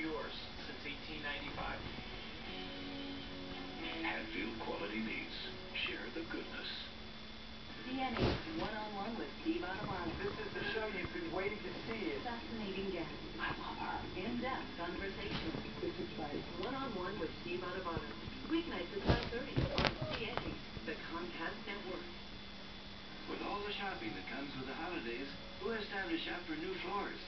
yours since 1895. Quality Meats. Share the goodness. DNA one-on-one with Steve Adubato. This is the show you've been waiting to see. Fascinating guests. I love her. In-depth conversation. This is right. One-on-one with Steve Adubato. Weeknights at 5.30 on CN8, the Comcast Network. With all the shopping that comes with the holidays, who has time to shop for new floors?